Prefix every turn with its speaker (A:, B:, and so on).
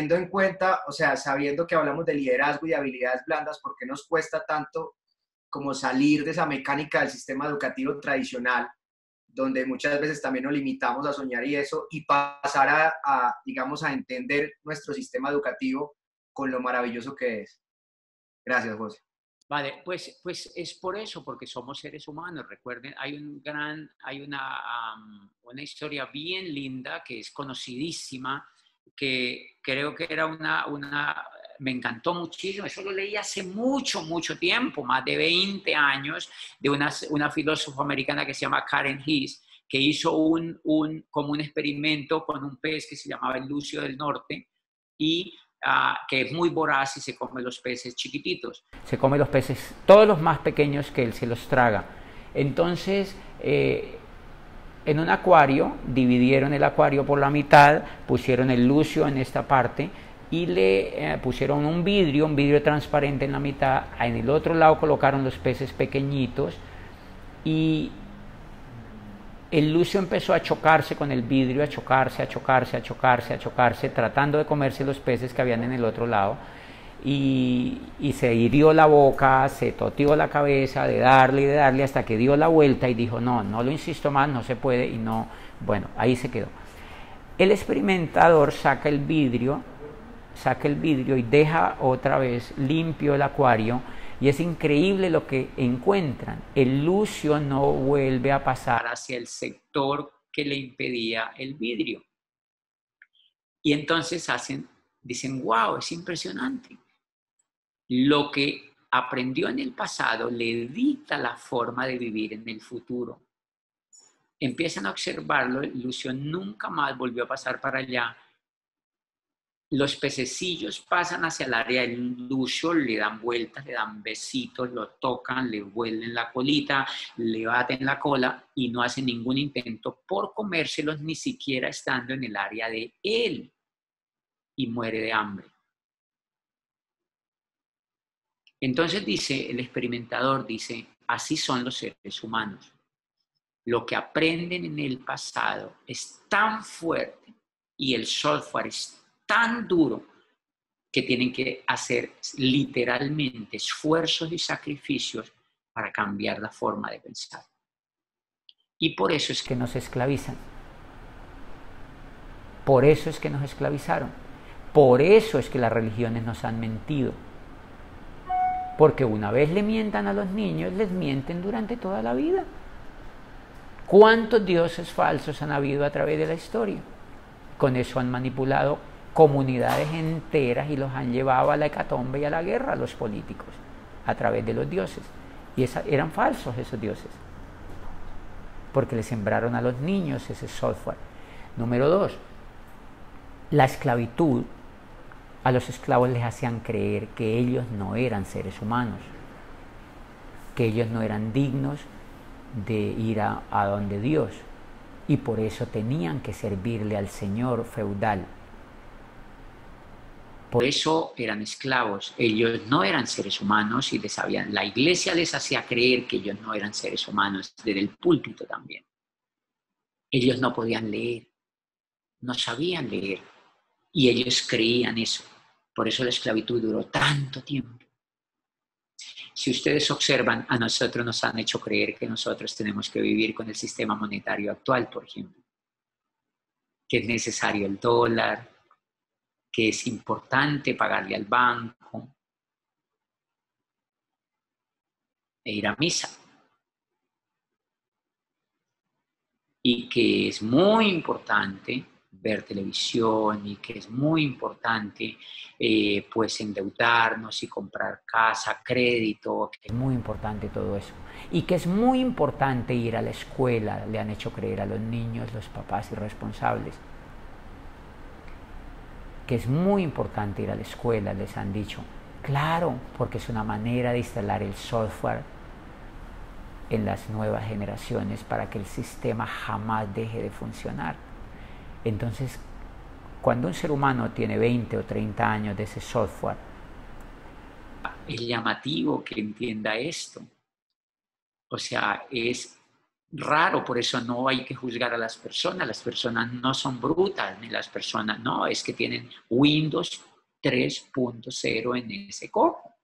A: teniendo en cuenta, o sea, sabiendo que hablamos de liderazgo y habilidades blandas, ¿por qué nos cuesta tanto como salir de esa mecánica del sistema educativo tradicional, donde muchas veces también nos limitamos a soñar y eso, y pasar a, digamos, a entender nuestro sistema educativo con lo maravilloso que es? Gracias, José.
B: Vale, pues, pues es por eso, porque somos seres humanos. Recuerden, hay un gran, hay una, una historia bien linda que es conocidísima, que creo que era una, una, me encantó muchísimo, eso lo leí hace mucho, mucho tiempo, más de 20 años, de una, una filósofa americana que se llama Karen Heath, que hizo un, un, como un experimento con un pez que se llamaba el lucio del norte y Ah, que es muy voraz y se come los peces chiquititos.
C: Se come los peces, todos los más pequeños que él se los traga. Entonces, eh, en un acuario, dividieron el acuario por la mitad, pusieron el lucio en esta parte y le eh, pusieron un vidrio, un vidrio transparente en la mitad. En el otro lado colocaron los peces pequeñitos y el lucio empezó a chocarse con el vidrio, a chocarse, a chocarse, a chocarse, a chocarse, tratando de comerse los peces que habían en el otro lado. Y, se hirió la boca, se toteó la cabeza de darle y de darle hasta que dio la vuelta y dijo, no, no lo insisto más, no se puede y no, bueno, ahí se quedó. El experimentador saca el vidrio, saca el vidrio y deja otra vez limpio el acuario y es increíble lo que encuentran. El lucio no vuelve a pasar hacia el sector que le impedía el vidrio. Y entonces hacen, dicen, wow, es impresionante. Lo que aprendió en el pasado le dicta la forma de vivir en el futuro. Empiezan a observarlo, lucio nunca más volvió a pasar para allá los pececillos pasan hacia el área del lucio, le dan vueltas, le dan besitos, lo tocan, le vuelven la colita, le baten la cola y no hacen ningún intento por comérselos ni siquiera estando en el área de él y muere de hambre. Entonces dice el experimentador, dice, así son los seres humanos. Lo que aprenden en el pasado es tan fuerte y el software es tan duro que tienen que hacer literalmente esfuerzos y sacrificios para cambiar la forma de pensar. Y por eso es que nos esclavizan. Por eso es que nos esclavizaron. Por eso es que las religiones nos han mentido. Porque una vez le mientan a los niños, les mienten durante toda la vida. ¿Cuántos dioses falsos han habido a través de la historia? Con eso han manipulado comunidades enteras y los han llevado a la hecatombe y a la guerra los políticos a través de los dioses. Y eran falsos esos dioses, porque le sembraron a los niños ese software. Número dos, la esclavitud a los esclavos les hacían creer que ellos no eran seres humanos, que ellos no eran dignos de ir a, a donde Dios y por eso tenían que servirle al Señor feudal
B: por eso eran esclavos. Ellos no eran seres humanos y les habían, la iglesia les hacía creer que ellos no eran seres humanos, desde el púlpito también. Ellos no podían leer, no sabían leer y ellos creían eso. Por eso la esclavitud duró tanto tiempo. Si ustedes observan, a nosotros nos han hecho creer que nosotros tenemos que vivir con el sistema monetario actual, por ejemplo, que es necesario el dólar, que es importante pagarle al banco e ir a misa. Y que es muy importante ver televisión y que es muy importante eh, pues endeudarnos y comprar casa, crédito.
C: Es muy importante todo eso. Y que es muy importante ir a la escuela, le han hecho creer a los niños, los papás irresponsables que es muy importante ir a la escuela, les han dicho. Claro, porque es una manera de instalar el software en las nuevas generaciones para que el sistema jamás deje de funcionar. Entonces, cuando un ser humano tiene 20 o 30 años de ese software,
B: es llamativo que entienda esto. O sea, es
C: raro, por eso no hay que juzgar a las personas. Las personas no son brutas, ni las personas, no, es que tienen Windows 3.0 en ese cojo.